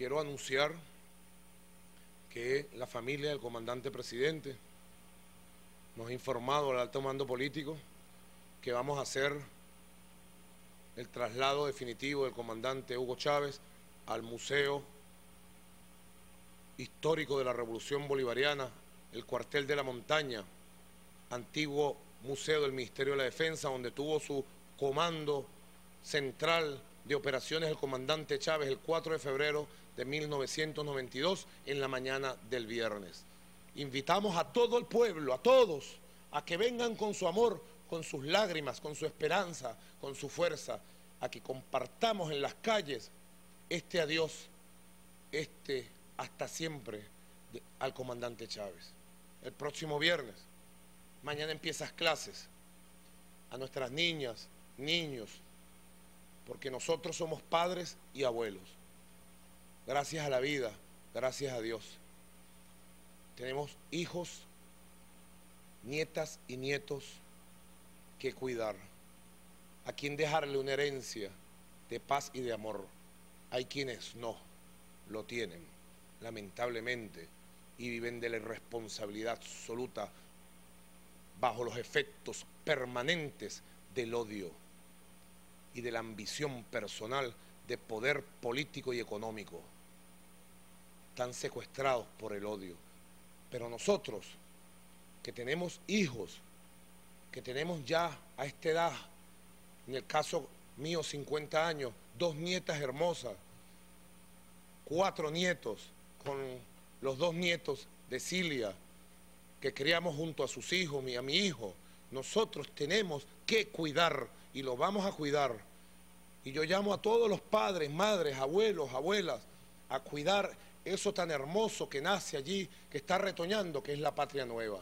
quiero anunciar que la familia del comandante presidente nos ha informado al alto mando político que vamos a hacer el traslado definitivo del comandante Hugo Chávez al Museo Histórico de la Revolución Bolivariana, el cuartel de la montaña, antiguo museo del Ministerio de la Defensa, donde tuvo su comando central de operaciones el comandante Chávez el 4 de febrero de 1992 en la mañana del viernes. Invitamos a todo el pueblo, a todos, a que vengan con su amor, con sus lágrimas, con su esperanza, con su fuerza, a que compartamos en las calles este adiós, este hasta siempre al comandante Chávez. El próximo viernes, mañana empiezas clases a nuestras niñas, niños, porque nosotros somos padres y abuelos. Gracias a la vida, gracias a Dios. Tenemos hijos, nietas y nietos que cuidar, a quien dejarle una herencia de paz y de amor. Hay quienes no lo tienen, lamentablemente, y viven de la irresponsabilidad absoluta bajo los efectos permanentes del odio y de la ambición personal de poder político y económico. Están secuestrados por el odio. Pero nosotros, que tenemos hijos, que tenemos ya a esta edad, en el caso mío 50 años, dos nietas hermosas, cuatro nietos, con los dos nietos de Cilia, que criamos junto a sus hijos, y a mi hijo, nosotros tenemos que cuidar y lo vamos a cuidar. Y yo llamo a todos los padres, madres, abuelos, abuelas, a cuidar eso tan hermoso que nace allí, que está retoñando, que es la patria nueva.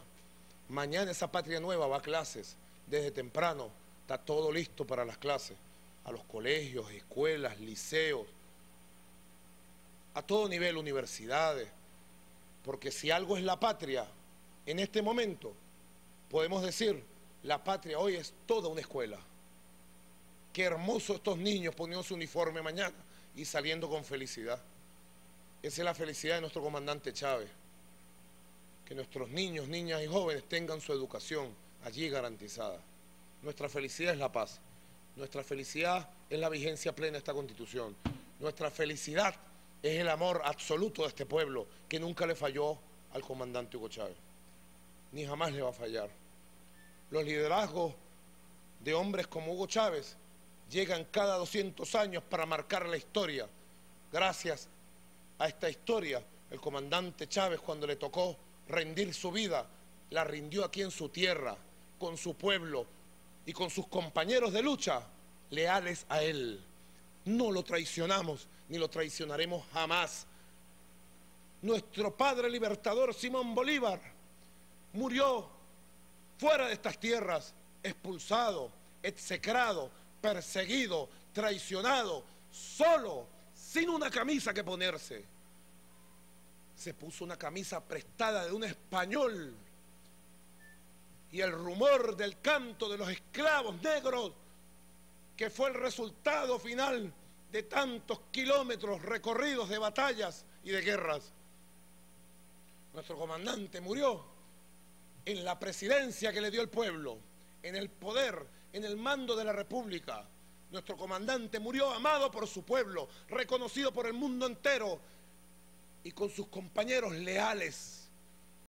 Mañana esa patria nueva va a clases, desde temprano, está todo listo para las clases, a los colegios, escuelas, liceos, a todo nivel, universidades, porque si algo es la patria, en este momento, podemos decir, la patria hoy es toda una escuela. Qué hermoso estos niños poniendo su uniforme mañana y saliendo con felicidad. Esa es la felicidad de nuestro comandante Chávez. Que nuestros niños, niñas y jóvenes tengan su educación allí garantizada. Nuestra felicidad es la paz. Nuestra felicidad es la vigencia plena de esta constitución. Nuestra felicidad es el amor absoluto de este pueblo que nunca le falló al comandante Hugo Chávez. Ni jamás le va a fallar. Los liderazgos de hombres como Hugo Chávez llegan cada 200 años para marcar la historia. Gracias a esta historia, el comandante Chávez cuando le tocó rendir su vida, la rindió aquí en su tierra, con su pueblo y con sus compañeros de lucha, leales a él. No lo traicionamos ni lo traicionaremos jamás. Nuestro padre libertador Simón Bolívar murió fuera de estas tierras, expulsado, execrado, perseguido, traicionado, solo, sin una camisa que ponerse. Se puso una camisa prestada de un español. Y el rumor del canto de los esclavos negros, que fue el resultado final de tantos kilómetros recorridos de batallas y de guerras. Nuestro comandante murió en la presidencia que le dio el pueblo, en el poder, en el mando de la República. Nuestro comandante murió amado por su pueblo, reconocido por el mundo entero y con sus compañeros leales